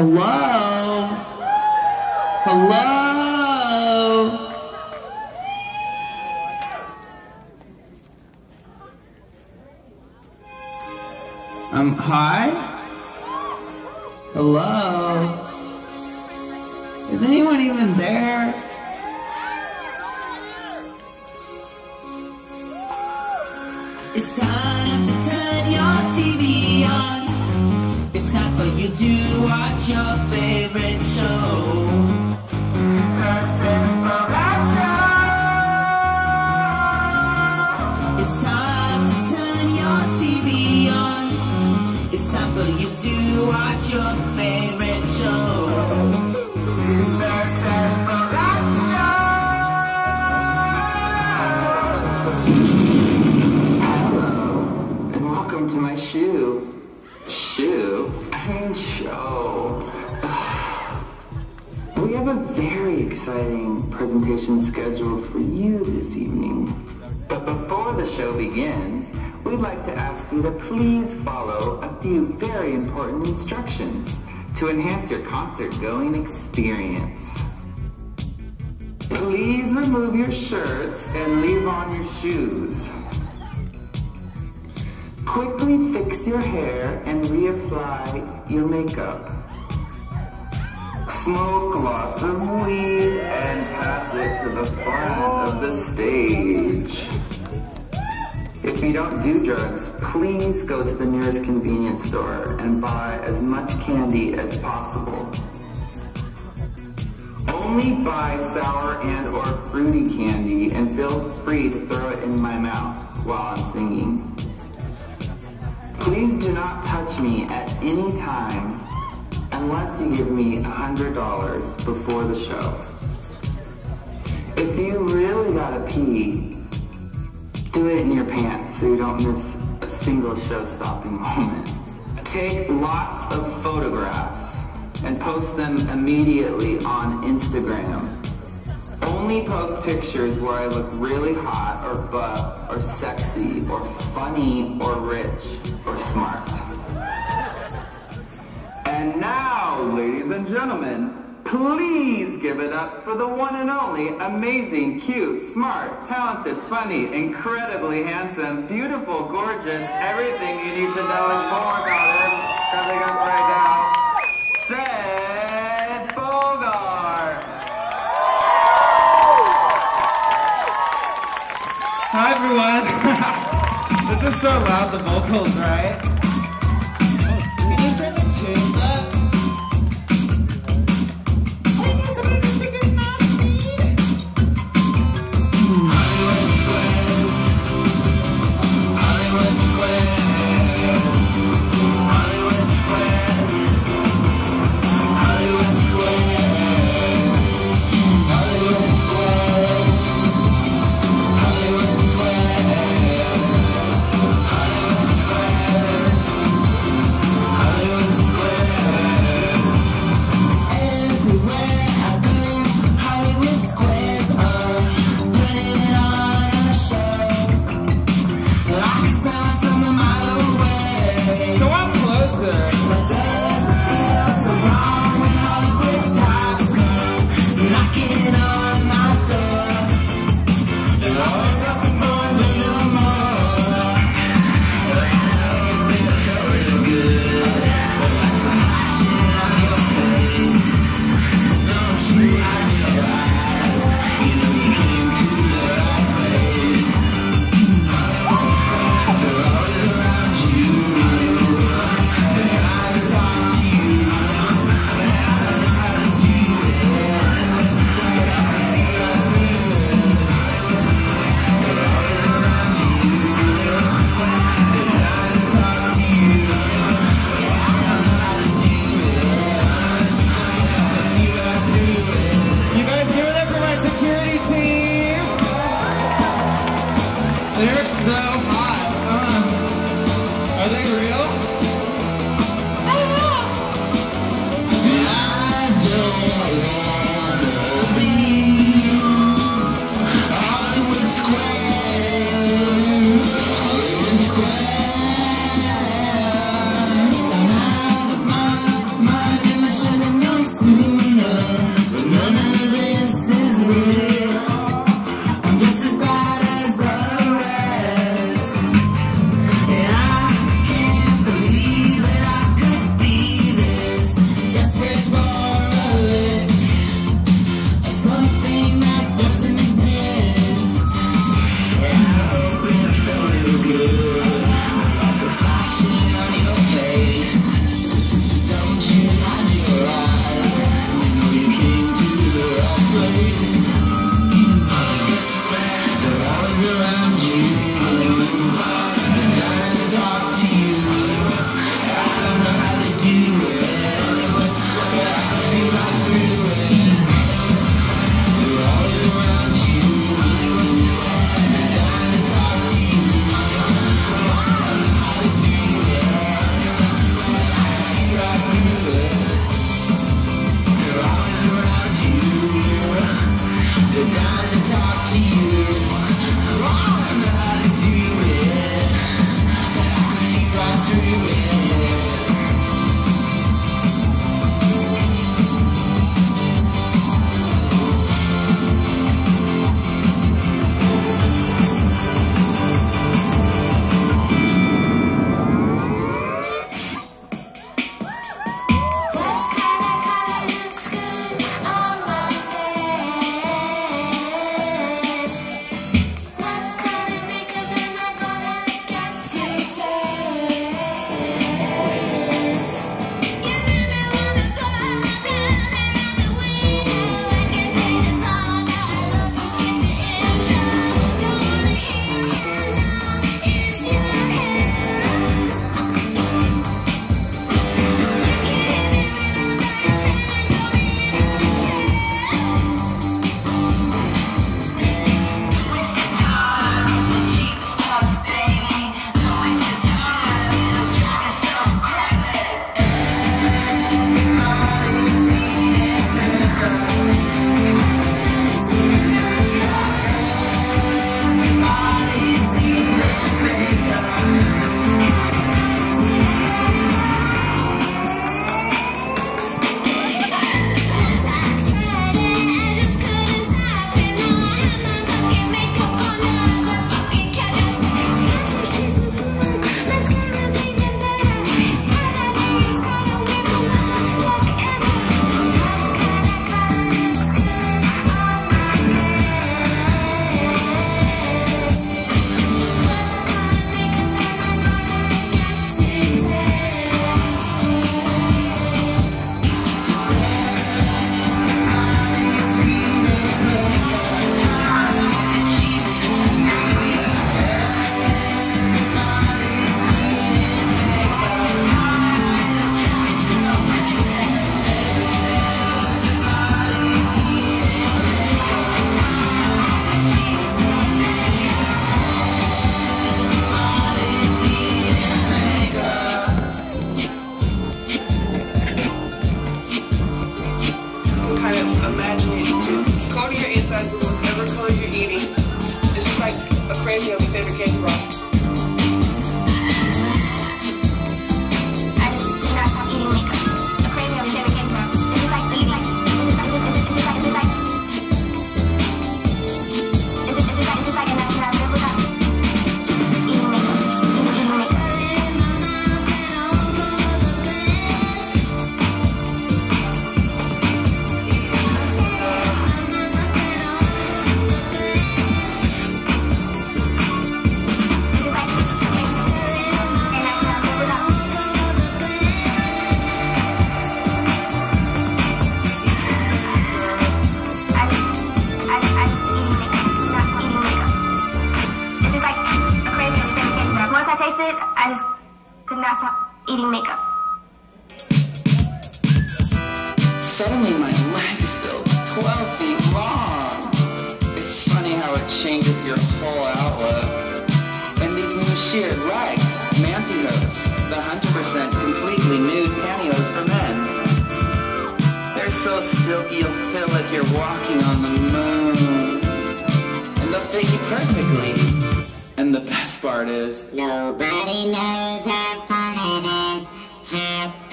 hello? Watch your favorite show. And welcome to my? I mean show. We have a very exciting presentation scheduled for you this evening. But before the show begins, we'd like to ask you to please follow a few very important instructions to enhance your concert-going experience. Please remove your shirts and leave on your shoes. Quickly fix your hair and reapply your makeup. Smoke lots of weed and pass it to the front of the stage. If you don't do drugs, please go to the nearest convenience store and buy as much candy as possible. Only buy sour and or fruity candy and feel free to throw it in my mouth while I'm singing. Please do not touch me at any time unless you give me $100 before the show. If you really gotta pee, do it in your pants so you don't miss a single show-stopping moment. Take lots of photographs and post them immediately on Instagram. Only post pictures where I look really hot or buff or sexy or funny or rich or smart. And now, ladies and gentlemen, please give it up for the one and only amazing, cute, smart, talented, funny, incredibly handsome, beautiful, gorgeous, everything you need to know and more about him coming up right now, Bogart. Hi everyone. this is so loud, the vocals, right?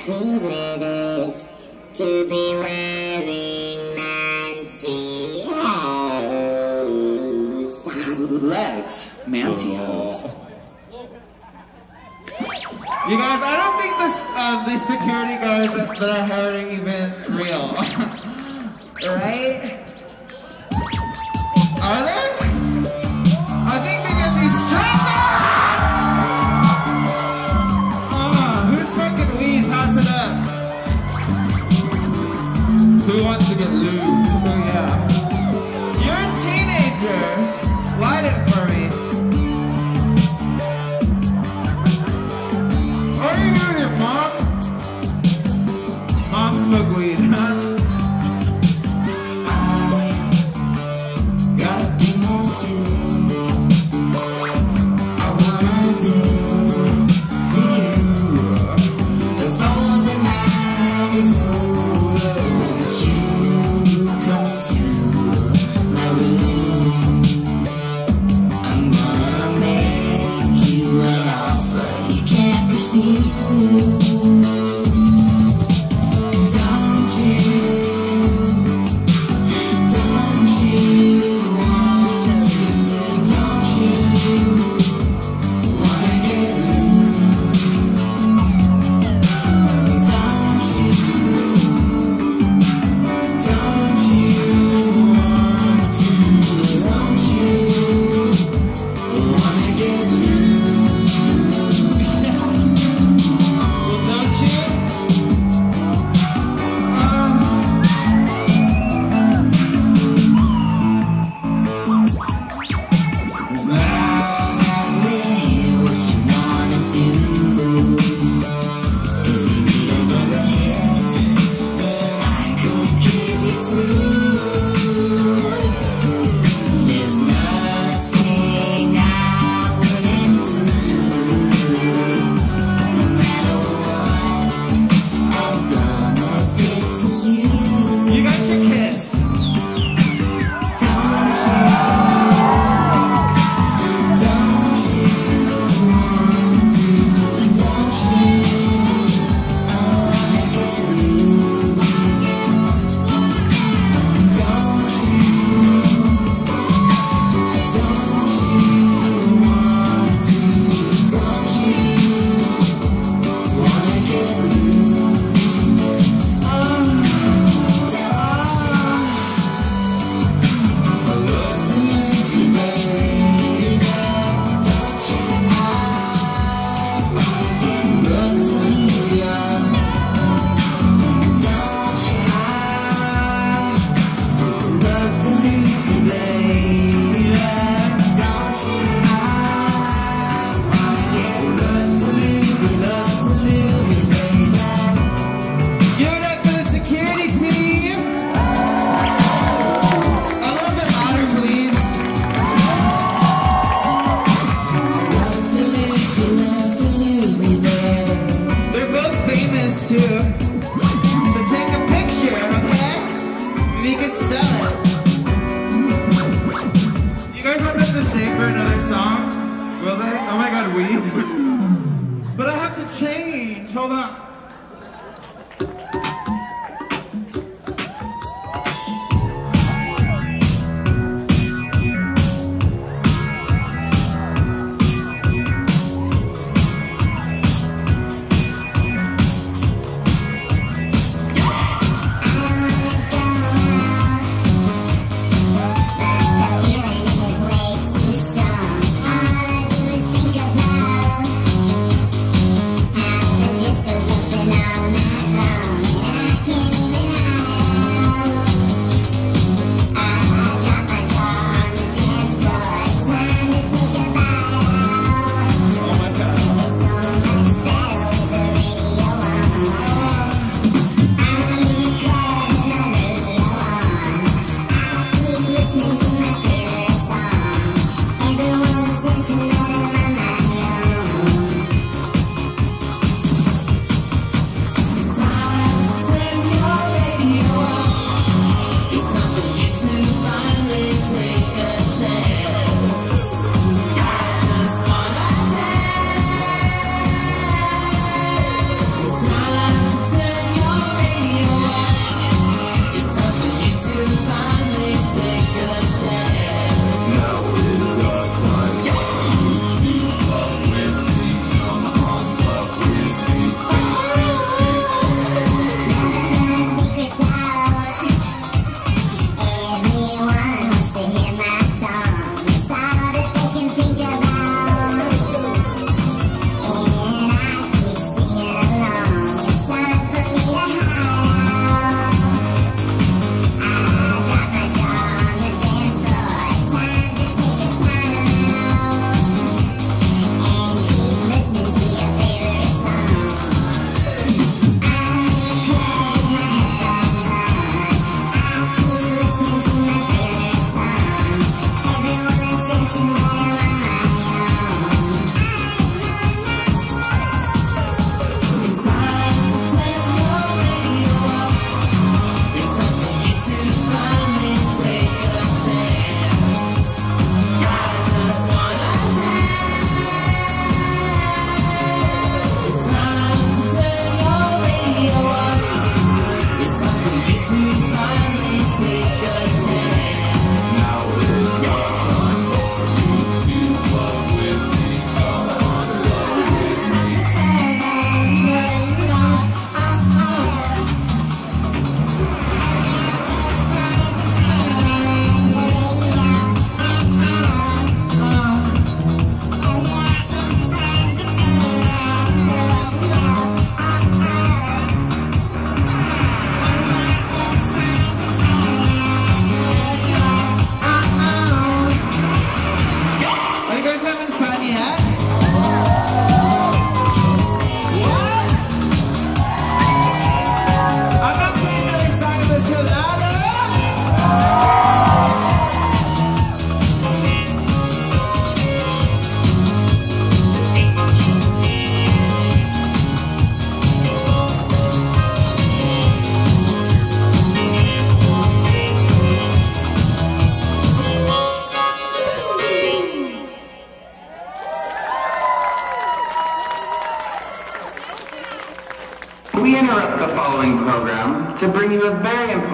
who it is to be wearing mantios. Legs, mantios. Oh. You guys, I don't think this, uh, the security guards that are hiring even real. right?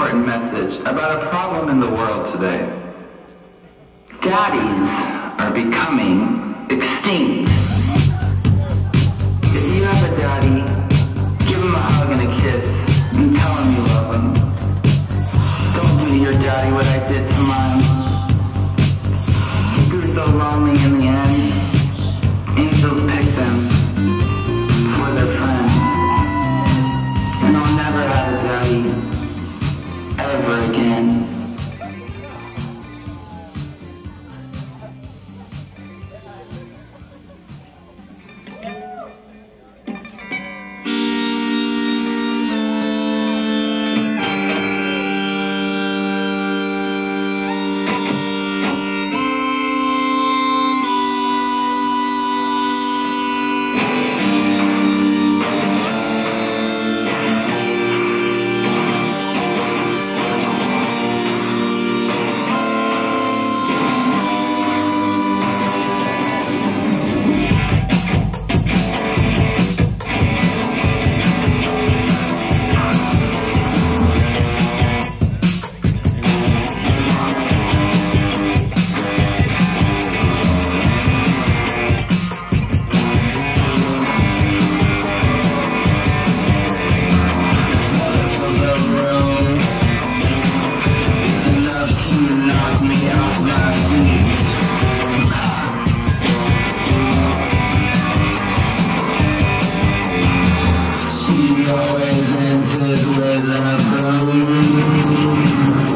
important message about a problem in the world today. Daddies are becoming extinct. always enters with a boom.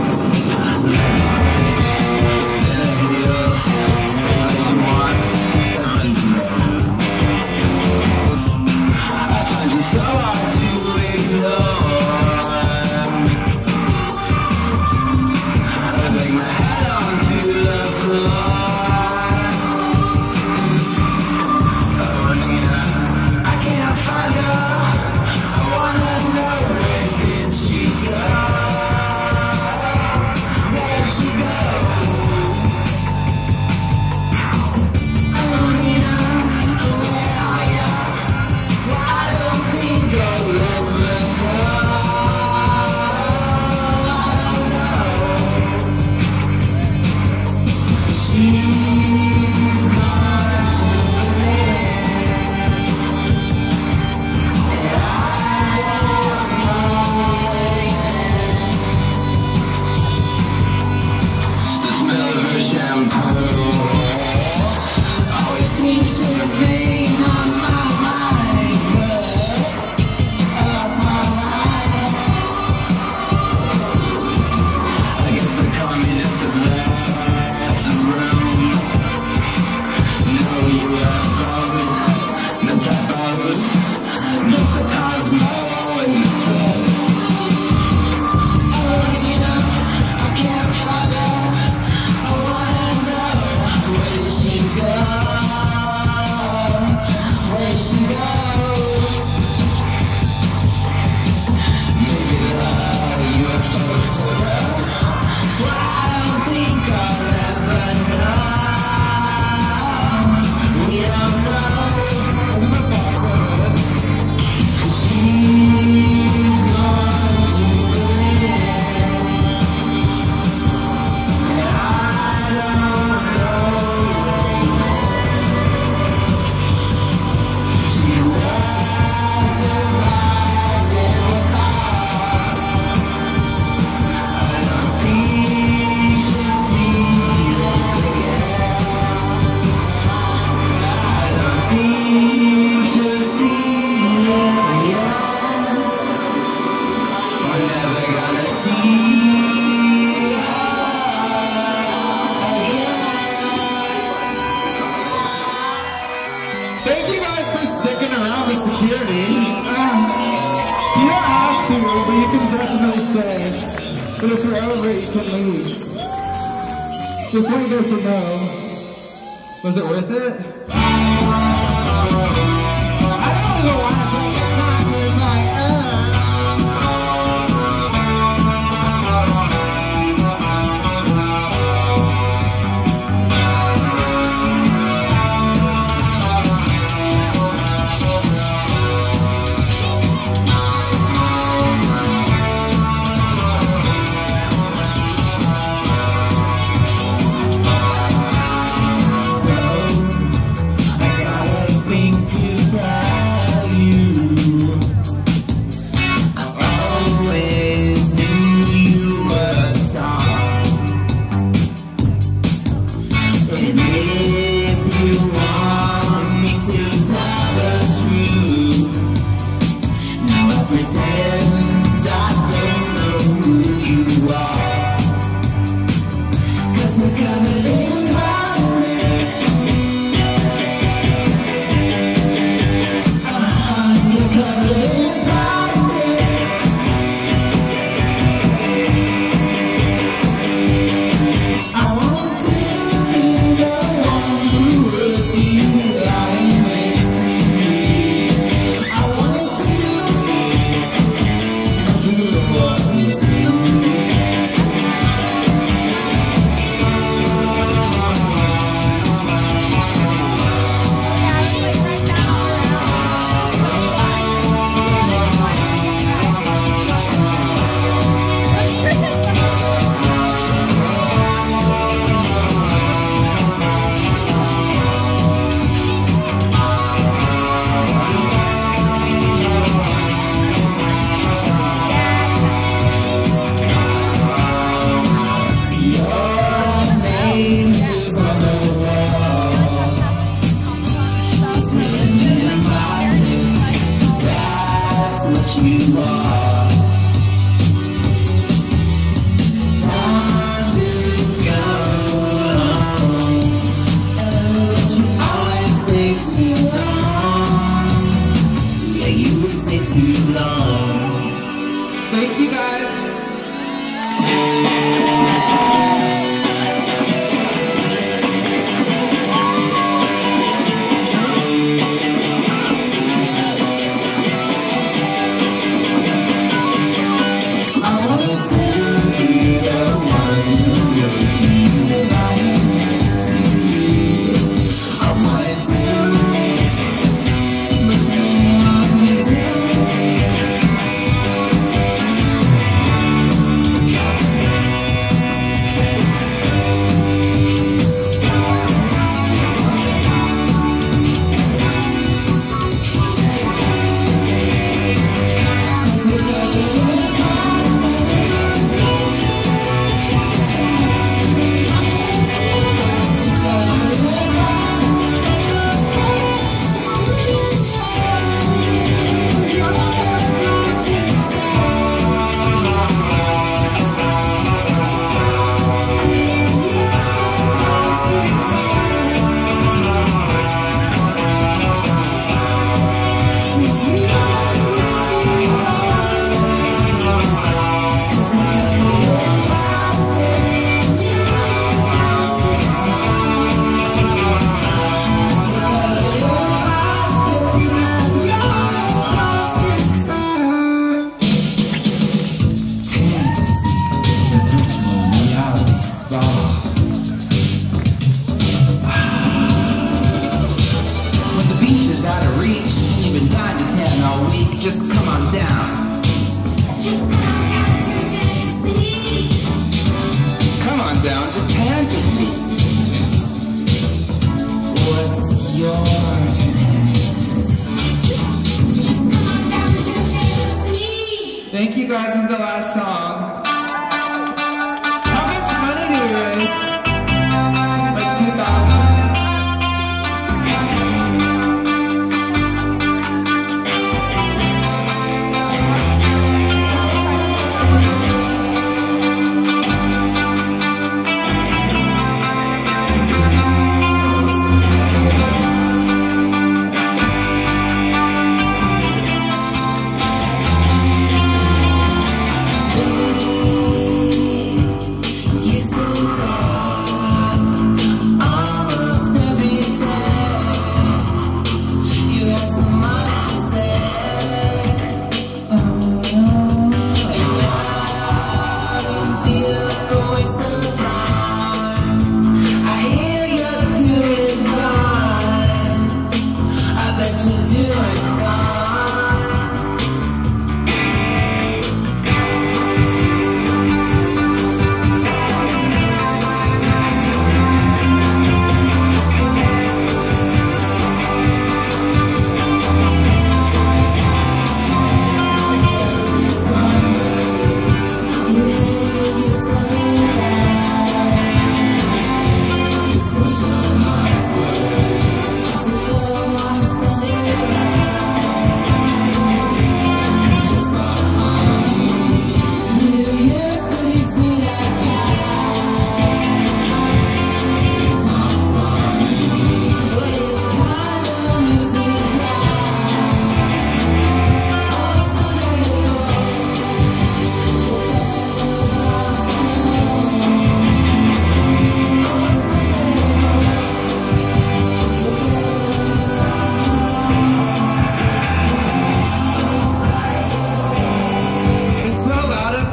Thank you guys. Is the last song.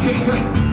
Yeah.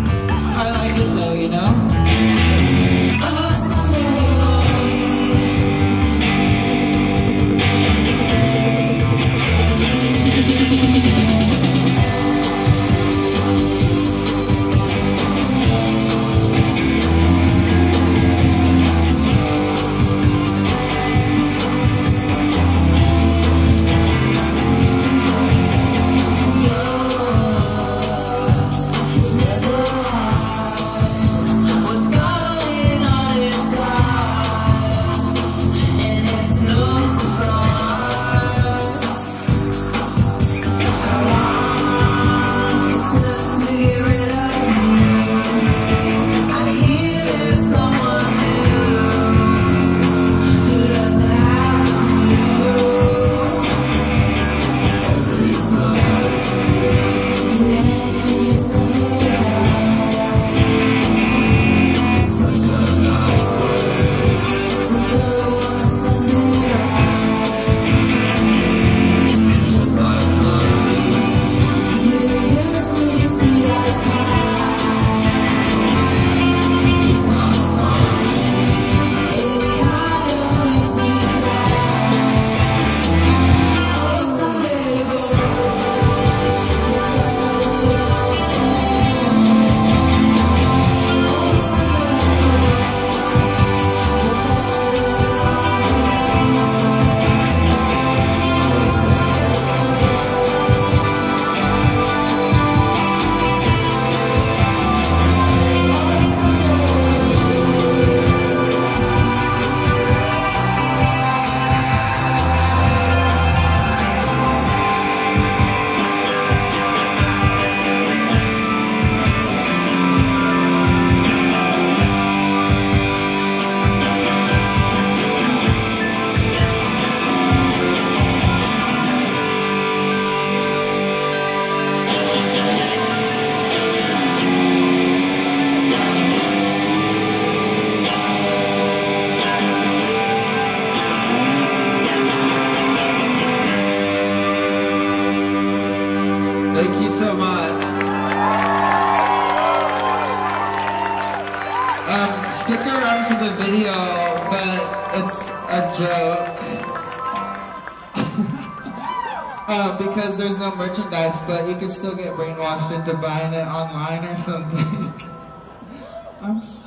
merchandise, but you can still get brainwashed into buying it online or something. I'm so.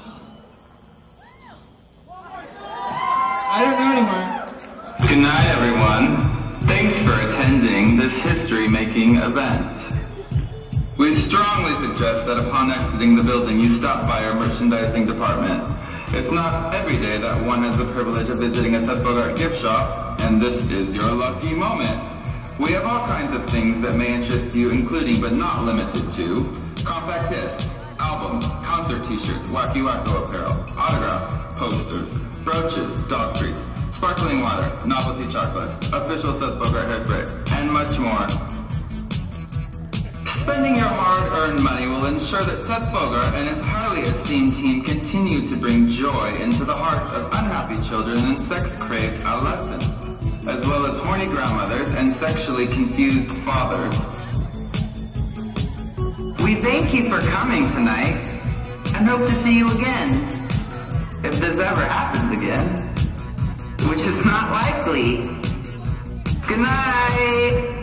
I don't know anymore. Good night, everyone. Thanks for attending this history-making event. We strongly suggest that upon exiting the building, you stop by our merchandising department. It's not every day that one has the privilege of visiting a Seth Bogart gift shop, and this is your lucky moment. We have all kinds of things that may interest you, including but not limited to compact discs, albums, concert t-shirts, wacky wacko apparel, autographs, posters, brooches, dog treats, sparkling water, novelty chocolates, official Seth Bogart hairspray, and much more. Spending your hard-earned money will ensure that Seth Bogart and his highly esteemed team continue to bring joy into the hearts of unhappy children and sex-craved adolescents, as well as horny grandmothers and sexually confused fathers. We thank you for coming tonight and hope to see you again. If this ever happens again, which is not likely. Good night!